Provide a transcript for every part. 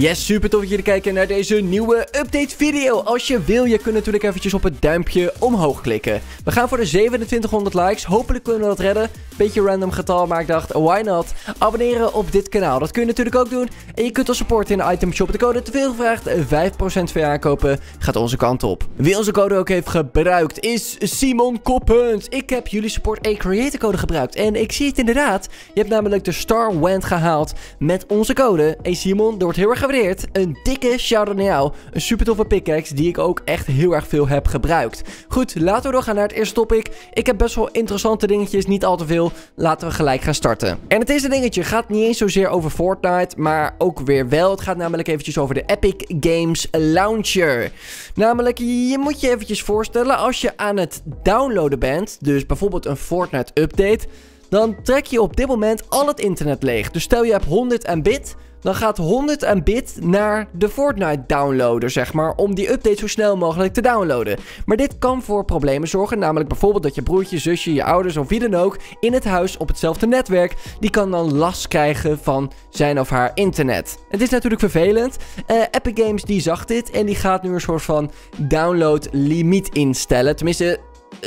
Yes, super tof dat jullie kijken naar deze nieuwe update video. Als je wil, je kunt natuurlijk eventjes op het duimpje omhoog klikken. We gaan voor de 2700 likes. Hopelijk kunnen we dat redden. Beetje random getal, maar ik dacht, why not? Abonneren op dit kanaal. Dat kun je natuurlijk ook doen. En je kunt ons supporten in de item shop. De code te veel gevraagd, 5% voor je aankopen, gaat onze kant op. Wie onze code ook heeft gebruikt, is Simon Koppens. Ik heb jullie support a creator code gebruikt. En ik zie het inderdaad. Je hebt namelijk de Star Wand gehaald met onze code. Hey Simon, er wordt heel erg Een dikke shout-out naar jou. Een super toffe pickaxe die ik ook echt heel erg veel heb gebruikt. Goed, laten we doorgaan naar het eerste topic. Ik heb best wel interessante dingetjes, niet al te veel. Laten we gelijk gaan starten. En het eerste dingetje gaat niet eens zozeer over Fortnite, maar ook weer wel. Het gaat namelijk eventjes over de Epic Games Launcher. Namelijk, je moet je eventjes voorstellen als je aan het downloaden bent, dus bijvoorbeeld een Fortnite update, dan trek je op dit moment al het internet leeg. Dus stel je hebt 100 Mbit, dan gaat 100 Mbit naar de Fortnite downloader, zeg maar, om die update zo snel mogelijk te downloaden. Maar dit kan voor problemen zorgen, namelijk bijvoorbeeld dat je broertje, zusje, je ouders of wie dan ook in het huis op hetzelfde netwerk, die kan dan last krijgen van zijn of haar internet. Het is natuurlijk vervelend. Uh, Epic Games die zag dit en die gaat nu een soort van download limiet instellen. Tenminste,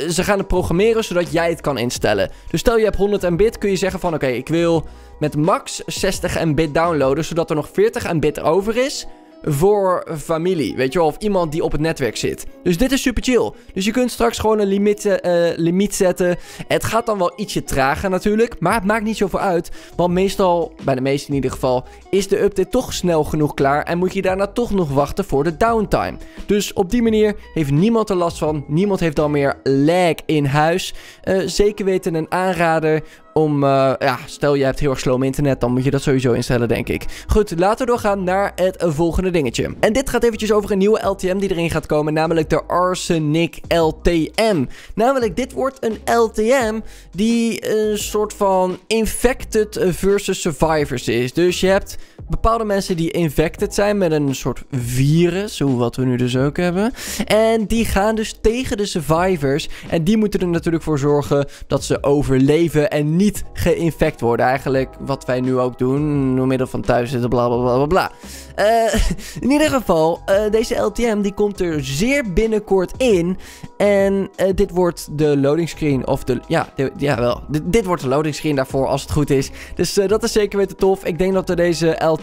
ze gaan het programmeren zodat jij het kan instellen. Dus stel je hebt 100 Mbit, kun je zeggen van oké, ik wil met max 60 Mbit downloaden, zodat er nog 40 Mbit over is voor familie. Weet je wel, of iemand die op het netwerk zit. Dus dit is super chill. Dus je kunt straks gewoon een limiet, uh, limiet zetten. Het gaat dan wel ietsje trager natuurlijk. Maar het maakt niet zoveel uit. Want meestal, bij de meesten in ieder geval, is de update toch snel genoeg klaar. En moet je daarna toch nog wachten voor de downtime. Dus op die manier heeft niemand er last van. Niemand heeft dan meer lag in huis. Uh, zeker weten een aanrader om, uh, ja, stel je hebt heel erg slow internet, dan moet je dat sowieso instellen, denk ik. Goed, laten we doorgaan naar het volgende dingetje. En dit gaat eventjes over een nieuwe LTM die erin gaat komen, namelijk de Arsenic LTM. Namelijk, dit wordt een LTM die een soort van infected versus survivors is. Dus je hebt bepaalde mensen die infected zijn met een soort virus, hoe wat we nu dus ook hebben. En die gaan dus tegen de survivors. En die moeten er natuurlijk voor zorgen dat ze overleven en niet geïnfect worden. Eigenlijk wat wij nu ook doen, door middel van thuis zitten, bla bla bla bla uh, in ieder geval, uh, deze LTM die komt er zeer binnenkort in. En uh, dit wordt de loading screen, of de, ja, ja wel, dit, dit, wordt de loading screen daarvoor als het goed is. Dus dat is zeker weten tof. Ik denk dat we deze LTM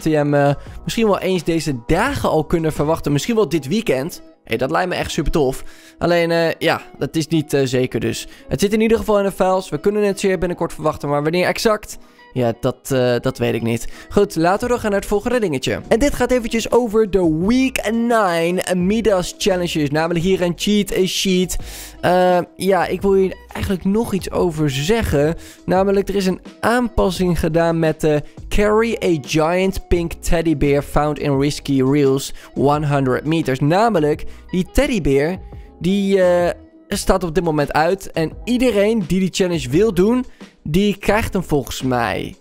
misschien wel eens deze dagen al kunnen verwachten. Misschien wel dit weekend. Hey, dat lijkt me echt super tof. Alleen, uh, ja, dat is niet uh, zeker dus. Het zit in ieder geval in de files. We kunnen het zeer binnenkort verwachten. Maar wanneer exact? Ja, dat, uh, dat weet ik niet. Goed, laten we gaan naar het volgende dingetje. En dit gaat eventjes over de Week 9 Midas Challenges. Namelijk hier een cheat sheet. Uh, ja, ik wil hier eigenlijk nog iets over zeggen. Namelijk, er is een aanpassing gedaan met de Carry a Giant Pink Teddy Bear Found in Risky Reels 100 meters. Namelijk, die teddybeer, die uh, staat op dit moment uit. En iedereen die die challenge wil doen die krijgt hem volgens mij.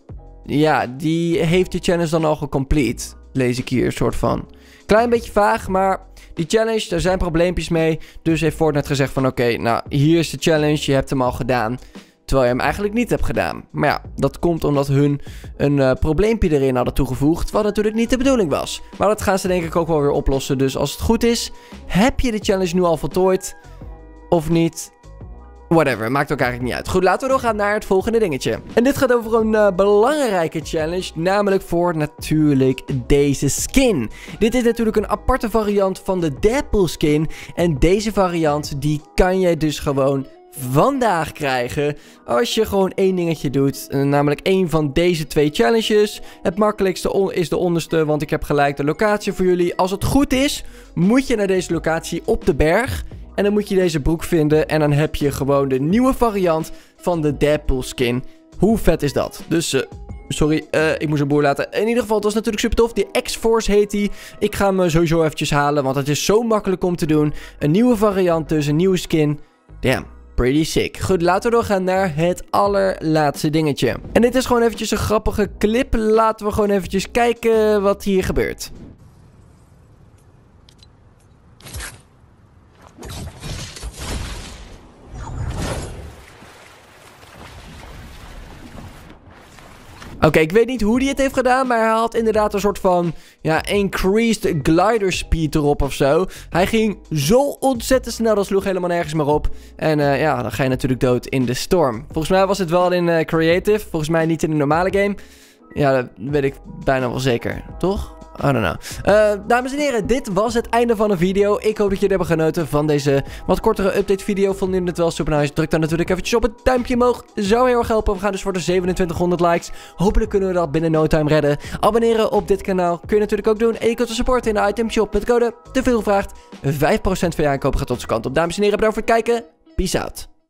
Ja, die heeft die challenge dan al gecomplete. Lees ik hier een soort van. Klein beetje vaag, maar die challenge, daar zijn probleempjes mee. Dus heeft Fortnite gezegd van oké, nou hier is de challenge, je hebt hem al gedaan. Terwijl je hem eigenlijk niet hebt gedaan. Maar ja, dat komt omdat hun een uh, probleempje erin hadden toegevoegd. Wat natuurlijk niet de bedoeling was. Maar dat gaan ze denk ik ook wel weer oplossen. Dus als het goed is, heb je de challenge nu al voltooid? Of niet? Whatever, maakt ook eigenlijk niet uit. Goed, laten we doorgaan naar het volgende dingetje. En dit gaat over een uh, belangrijke challenge, namelijk voor natuurlijk deze skin. Dit is natuurlijk een aparte variant van de Deadpool skin. En deze variant, die kan je dus gewoon vandaag krijgen als je gewoon één dingetje doet. Eh, namelijk één van deze twee challenges. Het makkelijkste is de onderste, want ik heb gelijk de locatie voor jullie. Als het goed is, moet je naar deze locatie op de berg. En dan moet je deze broek vinden. En dan heb je gewoon de nieuwe variant van de Deadpool skin. Hoe vet is dat? Dus... Uh, Sorry, uh, ik moest een boer laten. In ieder geval, het was natuurlijk super tof. Die X-Force heet die. Ik ga hem sowieso eventjes halen, want het is zo makkelijk om te doen. Een nieuwe variant dus, een nieuwe skin. Damn, pretty sick. Goed, laten we doorgaan naar het allerlaatste dingetje. En dit is gewoon eventjes een grappige clip. Laten we gewoon eventjes kijken wat hier gebeurt. Oké, ik weet niet hoe hij het heeft gedaan, maar hij had inderdaad een soort van, ja, increased glider speed erop of zo. Hij ging zo ontzettend snel, dat sloeg helemaal nergens meer op. En uh, ja, dan ga je natuurlijk dood in de storm. Volgens mij was het wel in uh, creative, volgens mij niet in de normale game. Ja, dat weet ik bijna wel zeker, toch? I don't know. Uh, dames en heren, dit was het einde van de video. Ik hoop dat jullie hebben genoten van deze wat kortere update video. Vonden jullie het wel super nice? Druk dan natuurlijk eventjes op het duimpje omhoog. Zou heel erg helpen. We gaan dus voor de 2700 likes. Hopelijk kunnen we dat binnen no time redden. Abonneren op dit kanaal kun je natuurlijk ook doen. En je kunt de supporten in de item shop met code te veel gevraagd. 5% van je aankoop gaat onze kant op. Dames en heren, bedankt voor het kijken. Peace out.